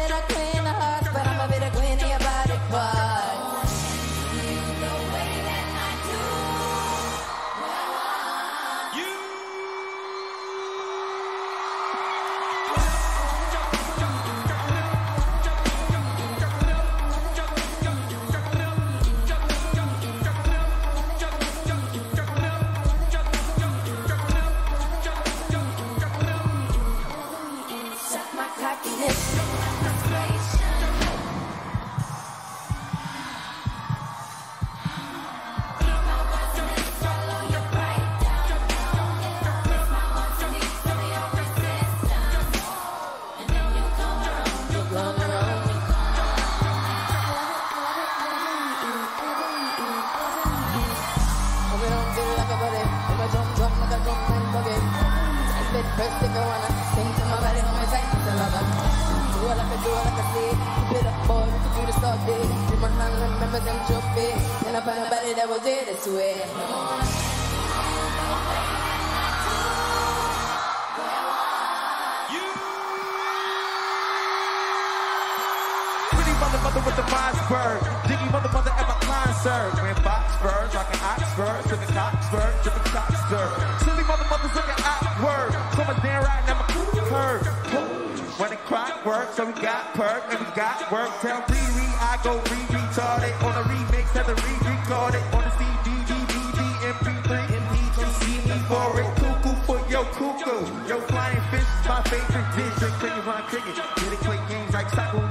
She may be like a body. If I jump, jump like a jump and buggy. I spit first if you wanna sing to my body, no my time to love it. Do it like I do it like I see. Keep it up, boy, we can do this all day. Do my hand, remember them trophy. Then I find a body that will do this way. Mother mother with the Mossberg. Diggy mother mother at my concert. Work, so we got perk and we got work. Tell Riri I go re retarded on a remix, have to re record it on the CD, DVD, MP3, MP3. See me for it, cuckoo for your cuckoo. Yo, flying fish is my favorite dish. Drink cricket, run cricket. Get it, play games like soccer.